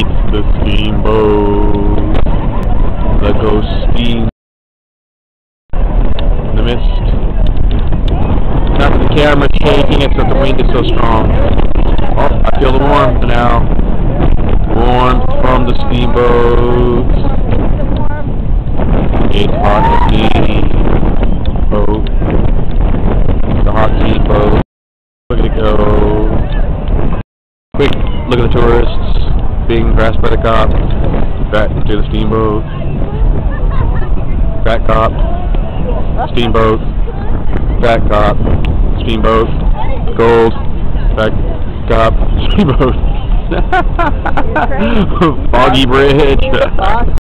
the steamboat. The ghost steam. The mist. Not the camera shaking, it's that the wind is so strong. Oh, I feel the warmth now. Warmth from the steamboat. It's hot steamboat. The hot steamboat. Look at it go. Quick, look at the tourists being harassed by the cop. Back to the steamboat. Back cop. Steamboat. Back cop. Steamboat. Gold. Back cop. Steamboat. Foggy Bridge.